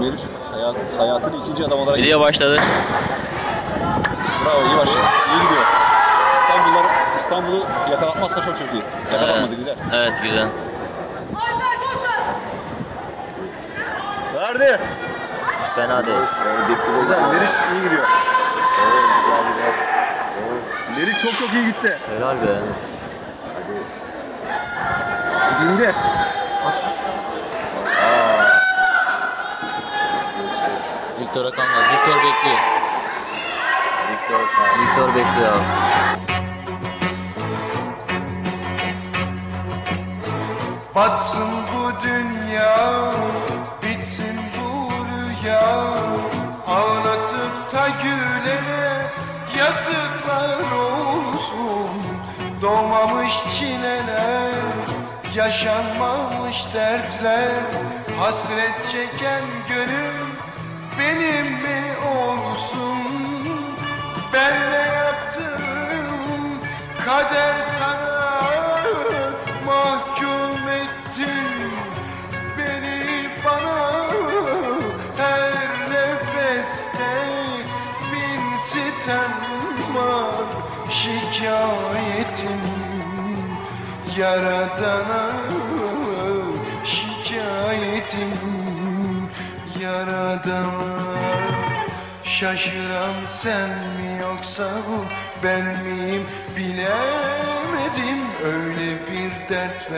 Meriç hayat, hayatın ikinci adam olarak Video başladı. Bravo iyi başladı. İyi gidiyor. İstanbul'lar İstanbul'u yakalatmazsa çok çok iyi. Yakalatmadı güzel. Evet güzel. Verdi. Fena değil. Güzel. Meriç iyi gidiyor. Meriç çok çok iyi gitti. Helal be. Dindi. Viktor'a kalmadı. Viktor bekliyor. Viktor, Viktor bekliyor. Batsın bu dünya, bitsin bu rüya Ağlatıp da gülene yazıklar olsun Doğmamış çileler, yaşanmamış dertler Hasret çeken gönül benim mi olsun? Ben ne yaptım? Kader sana mahkum ettin Beni bana her nefeste bin sitem var. Şikayetim yaradana şikayetim yaradana Şaşıran sen mi yoksa bu ben miyim? Bilemedim. Öyle bir dert